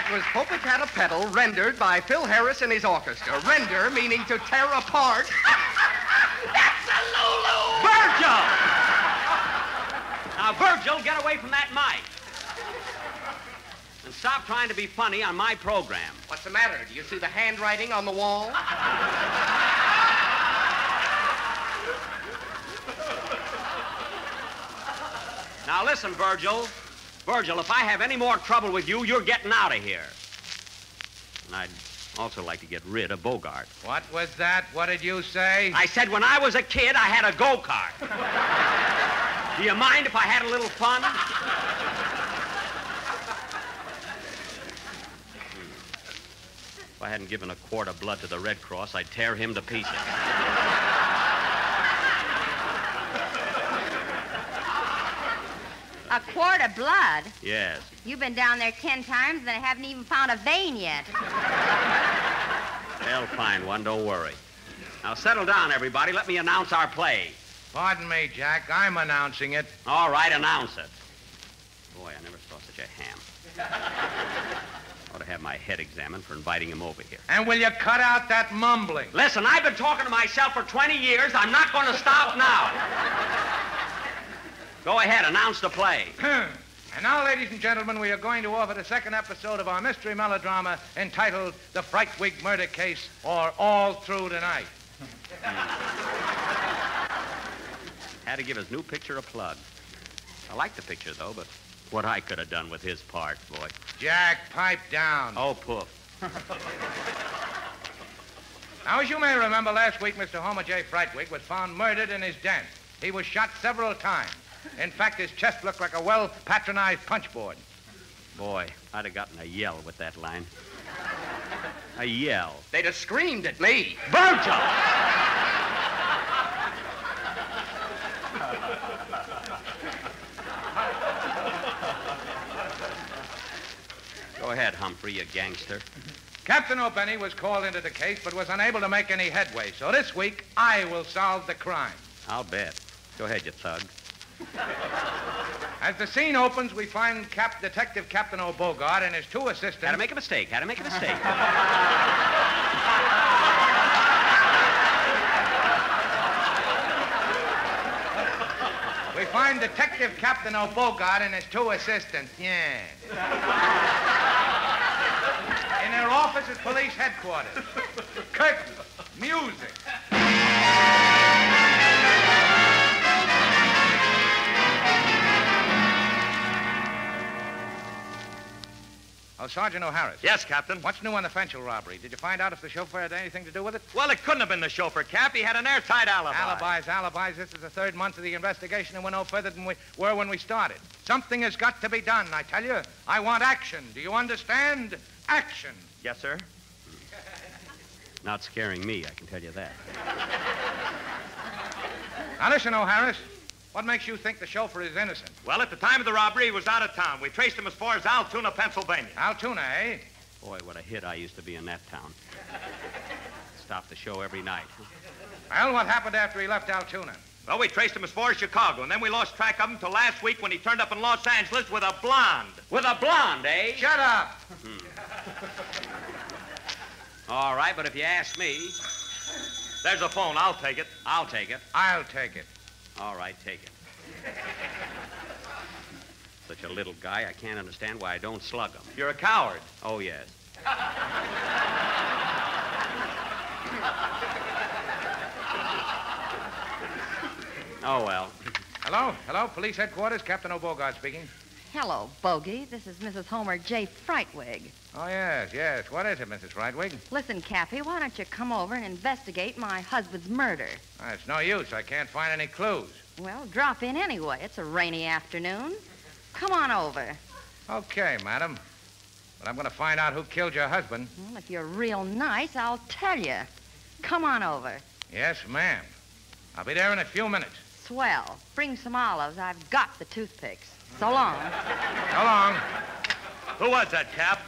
That was Popocatepetl rendered by Phil Harris and his orchestra. Render meaning to tear apart. That's a Lulu! Virgil! Now, Virgil, get away from that mic. And stop trying to be funny on my program. What's the matter? Do you see the handwriting on the wall? Now, listen, Virgil. Virgil, if I have any more trouble with you, you're getting out of here. And I'd Also like to get rid of Bogart. What was that? What did you say? I said when I was a kid, I had a go-kart. Do you mind if I had a little fun? Hmm. If I hadn't given a quart of blood to the Red Cross, I'd tear him to pieces. A quart of blood? Yes. You've been down there ten times and haven't even found a vein yet. They'll find one, don't worry. Now settle down, everybody. Let me announce our play. Pardon me, Jack. I'm announcing it. All right, announce it. Boy, I never saw such a ham. (laughs) Ought to have my head examined for inviting him over here. And will you cut out that mumbling? Listen, I've been talking to myself for 20 years. I'm not going to stop now. Go ahead, announce the play. (clears throat) and now, ladies and gentlemen, we are going to offer the second episode of our mystery melodrama entitled The Frightwig Murder Case or All Through the Night. (laughs) Had to give his new picture a plug. I like the picture, though, but what I could have done with his part, boy. Jack, pipe down. Oh, poof. (laughs) Now, as you may remember, last week, Mr. Homer J. Frightwig was found murdered in his den. He was shot several times. In fact, his chest looked like a well patronized punchboard. Boy, I'd have gotten a yell with that line. A yell. They'd have screamed at me. Virgil! Go ahead, Humphrey, you gangster. Captain O'Benny was called into the case but was unable to make any headway. So this week, I will solve the crime. I'll bet. Go ahead, you thug. As the scene opens, we find Cap Detective Captain O'Bogart and his two assistants. Had to make a mistake. Had to make a mistake. We find Detective Captain O'Bogart and his two assistants. Yeah. In their office at police headquarters. (laughs) Curtain. Music. Oh, Sergeant O'Harris. Yes, Captain. What's new on the Fenchel robbery? Did you find out if the chauffeur had anything to do with it? Well, it couldn't have been the chauffeur, Cap. He had an airtight alibi. Alibis, alibis. This is the third month of the investigation, and we're no further than we were when we started. Something has got to be done, I tell you. I want action. Do you understand? Action. Yes, sir. (laughs) Not scaring me, I can tell you that. Now, listen, O'Harris. What makes you think the chauffeur is innocent? Well, at the time of the robbery, he was out of town. We traced him as far as Altoona, Pennsylvania. Altoona, eh? Boy, what a hit I used to be in that town. Stop the show every night. Well, what happened after he left Altoona? Well, we traced him as far as Chicago, and then we lost track of him till last week when he turned up in Los Angeles with a blonde. With a blonde, eh? Shut up. All right, but if you ask me, There's a phone. I'll take it. I'll take it. I'll take it. All right, take it. Such a little guy, I can't understand why I don't slug him. You're a coward. Oh, yes. (laughs) oh, well. Hello? Hello? Police headquarters. Captain O'Bogart speaking. Hello, Bogey. This is Mrs. Homer J. Frightwig. Oh, yes, yes. What is it, Mrs. Frightwig? Listen, Cappy, why don't you come over and investigate my husband's murder? Ah, it's no use. I can't find any clues. Well, drop in anyway. It's a rainy afternoon. Come on over. Okay, madam. But I'm going to find out who killed your husband. Well, if you're real nice, I'll tell you. Come on over. Yes, ma'am. I'll be there in a few minutes. Swell. Bring some olives. I've got the toothpicks. So long. So long. Who was that, Cap?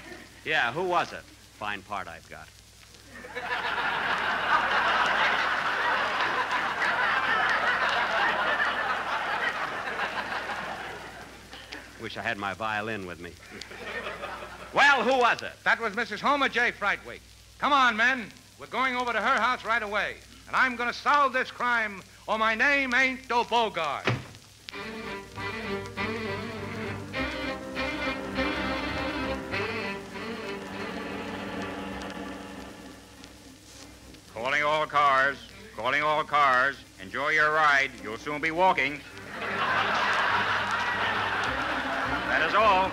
Yeah, who was it? Fine part I've got. Wish I had my violin with me. Well, who was it? That was Mrs. Homer J. Frightwig. Come on, men. We're going over to her house right away. And I'm going to solve this crime, or my name ain't Do Calling all cars. Calling all cars. Enjoy your ride. You'll soon be walking. that is all.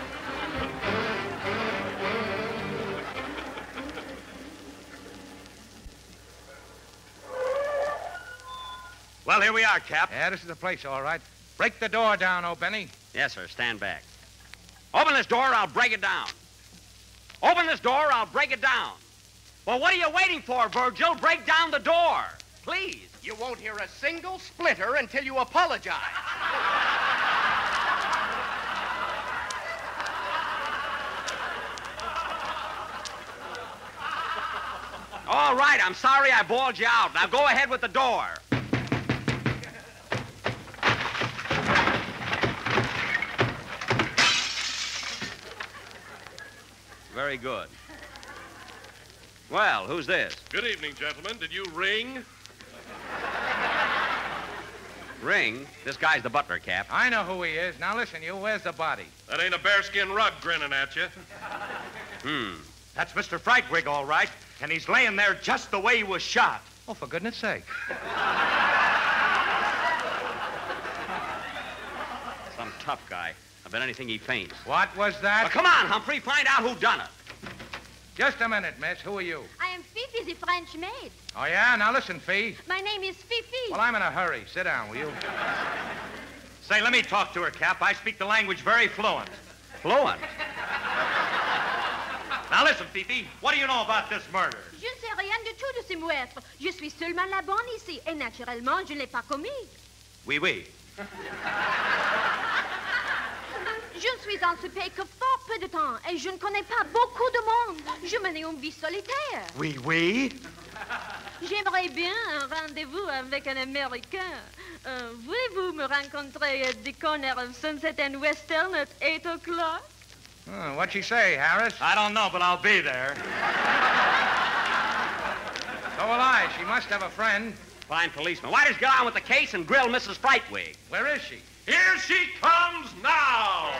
Well, here we are, Cap. Yeah, this is the place, all right. Break the door down, O'Benny. Yes, sir. Stand back. Open this door, I'll break it down. Open this door, I'll break it down. Well, what are you waiting for, Virgil? Break down the door. Please. You won't hear a single splitter until you apologize. All right, I'm sorry I bawled you out. Now go ahead with the door. Very good. Well, who's this? Good evening, gentlemen. Did you ring? Ring? This guy's the butler, Cap. I know who he is. Now listen, you, where's the body? That ain't a bearskin rug grinning at you. Hmm. That's Mr. Frightwig, all right. And he's laying there just the way he was shot. Oh, for goodness sake. Some tough guy. I bet anything he faints. What was that? Well, come on, Humphrey. Find out who done it. Just a minute, miss. Who are you? I am Fifi, the French maid. Oh, yeah? Now listen, Fee. My name is Fifi. Well, I'm in a hurry. Sit down, will you? Say, let me talk to her, Cap. I speak the language very fluent. Fluent? Now listen, Fifi. What do you know about this murder? Je ne sais rien du tout de ces meurtres. Je suis seulement la bonne ici. Et naturellement, je ne l'ai pas commis. Oui, oui. Je ne suis en ce pays que fort peu de temps et je ne connais pas beaucoup de monde. Je mène une vie solitaire. Oui, oui. J'aimerais bien un rendez-vous avec un Américain. Euh, Voulez-vous me rencontrer at the corner of Sunset and Western at 8 o'clock? Oh, what'd she say, Harris? I don't know, but I'll be there. So will I. She must have a friend. Fine policeman. Why don't you get on with the case and grill Mrs. Frightwig? Where is she? Here she comes now!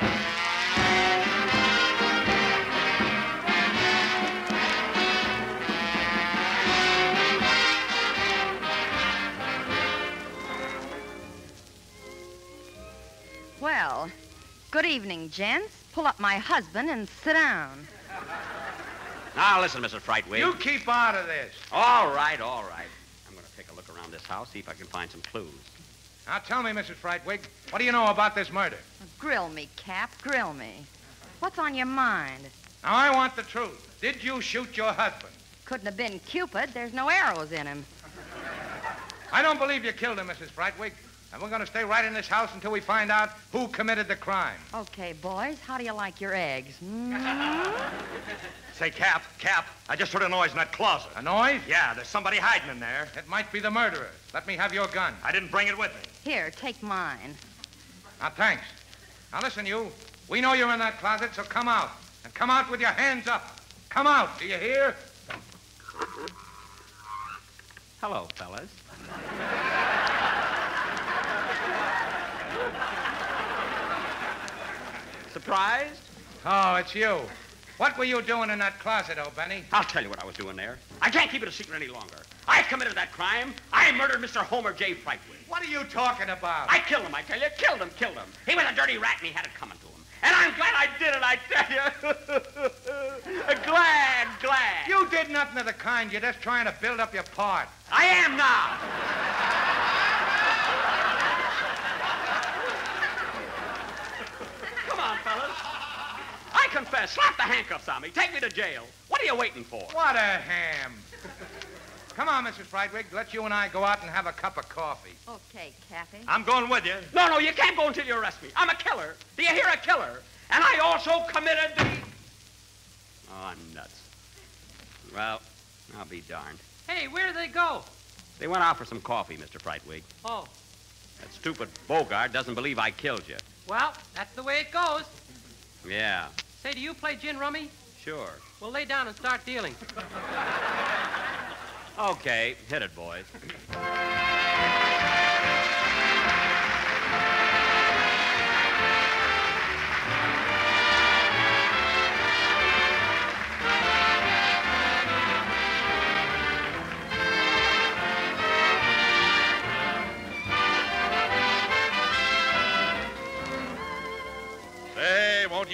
Well, good evening, gents. Pull up my husband and sit down. Now, listen, Mrs. Frightwig. You keep out of this. All right, all right. I'm going to take a look around this house, see if I can find some clues. Now tell me, Mrs. Frightwig, what do you know about this murder? Grill me, Cap, grill me. What's on your mind? Now I want the truth. Did you shoot your husband? Couldn't have been Cupid. There's no arrows in him. I don't believe you killed him, Mrs. Frightwig. And we're going to stay right in this house until we find out who committed the crime. Okay, boys, how do you like your eggs? Mm? (laughs) Say, Cap, Cap, I just heard a noise in that closet. A noise? Yeah, there's somebody hiding in there. It might be the murderer. Let me have your gun. I didn't bring it with me. Here, take mine. Now, thanks. Now, listen, you. We know you're in that closet, so come out. And come out with your hands up. Come out, do you hear? Hello, fellas. Surprised? Oh, it's you. What were you doing in that closet, oh, Benny? I'll tell you what I was doing there. I can't keep it a secret any longer. I committed that crime. I murdered Mr. Homer J. Frightwig. What are you talking about? I killed him, I tell you. Killed him, killed him. He was a dirty rat, and he had it coming to him. And I'm glad I did it, I tell you. (laughs) glad, glad. You did nothing of the kind. You're just trying to build up your part. I am now. Come on, fellas. I confess. Slap the handcuffs on me. Take me to jail. What are you waiting for? What a ham. Come on, Mrs. Frightwig. Let you and I go out and have a cup of coffee. Okay, Kathy. I'm going with you. No, no, you can't go until you arrest me. I'm a killer. Do you hear a killer? And I also committed the. Oh, I'm nuts. Well, I'll be darned. Hey, where did they go? They went out for some coffee, Mr. Frightwig. Oh, That stupid Bogart doesn't believe I killed you. well, that's the way it goes. Yeah, Say, do you play gin rummy? sure. Well, lay down and start dealing. (laughs) Okay, hit it, boys.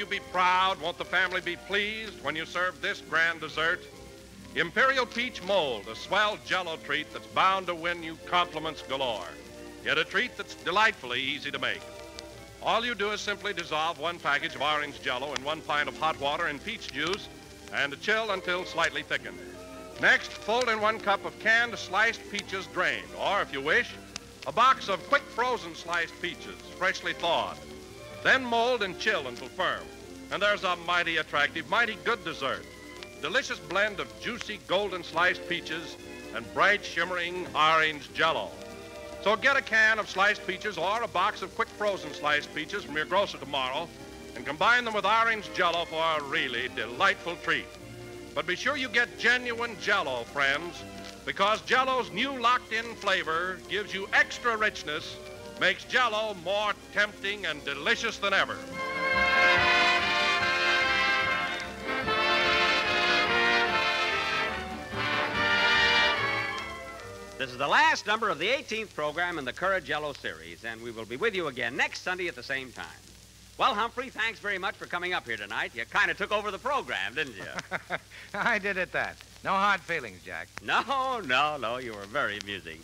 You be proud? Won't the family be pleased when you serve this grand dessert? Imperial Peach Mold, a swell jello treat that's bound to win you compliments galore. Get a treat that's delightfully easy to make. All you do is simply dissolve one package of orange jello in one pint of hot water and peach juice and chill until slightly thickened. Next, fold in one cup of canned sliced peaches drained, or if you wish, a box of quick frozen sliced peaches, freshly thawed. Then mold and chill until firm. And there's a mighty attractive, mighty good dessert. Delicious blend of juicy golden sliced peaches and bright shimmering orange jello. So get a can of sliced peaches or a box of quick frozen sliced peaches from your grocer tomorrow and combine them with orange jello for a really delightful treat. But be sure you get genuine jello, friends, because jello's new locked-in flavor gives you extra richness, makes jello more tempting and delicious than ever. This is the last number of the 18th program in the Courage Jello series, and we will be with you again next Sunday at the same time. Well, Humphrey, thanks very much for coming up here tonight. You kind of took over the program, didn't you? (laughs) I did at that. No hard feelings, Jack. No, no, no. You were very amusing.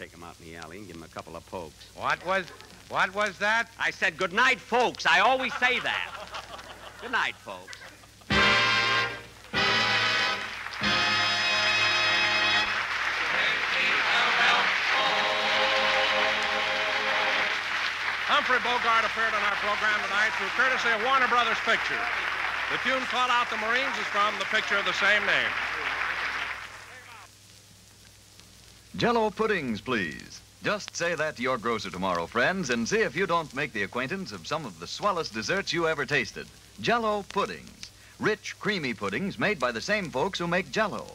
I'll take him out in the alley and give him a couple of pokes. What was, what was that? I said good night, folks. I always say that. good night, folks. Humphrey Bogart appeared on our program tonight through courtesy of Warner Brothers Pictures. The tune Call Out the Marines is from the picture of the same name. Jello puddings, please. Just say that to your grocer tomorrow, friends, and see if you don't make the acquaintance of some of the swellest desserts you ever tasted. Jello puddings. Rich, creamy puddings made by the same folks who make Jello.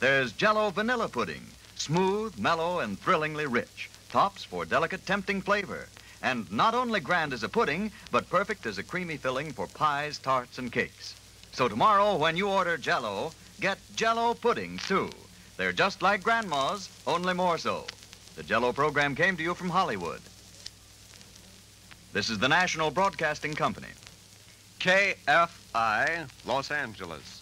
There's Jello vanilla pudding. Smooth, mellow, and thrillingly rich. Tops for delicate, tempting flavor. And not only grand as a pudding, but perfect as a creamy filling for pies, tarts, and cakes. So tomorrow, when you order Jello, get Jello puddings, too. They're just like Grandma's, only more so. The Jello program came to you from Hollywood. This is the National Broadcasting Company. KFI, Los Angeles.